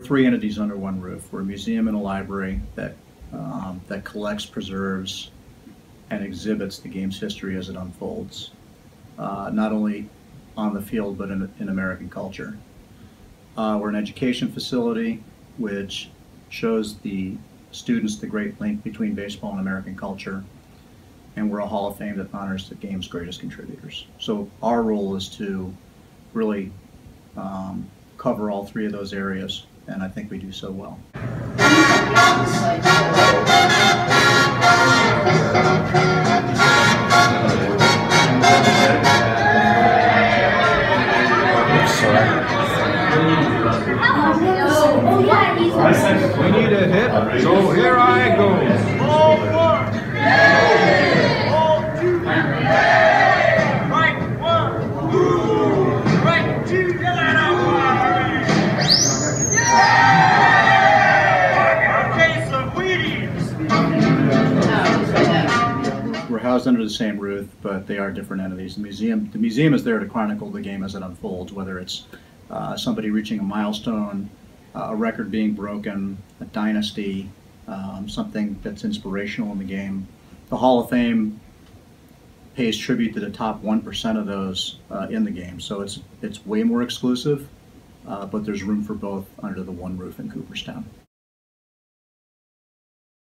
Three entities under one roof. We're a museum and a library that, um, that collects, preserves, and exhibits the game's history as it unfolds, uh, not only on the field, but in, in American culture. Uh, we're an education facility which shows the students the great link between baseball and American culture. And we're a Hall of Fame that honors the game's greatest contributors. So our role is to really um, cover all three of those areas, and I think we do so well. We need a hit, so here I go. We're housed under the same roof, but they are different entities. The museum, the museum is there to chronicle the game as it unfolds, whether it's uh, somebody reaching a milestone, uh, a record being broken, a dynasty, um, something that's inspirational in the game. The Hall of Fame pays tribute to the top one percent of those uh, in the game, so it's it's way more exclusive, uh, but there's room for both under the one roof in Cooperstown.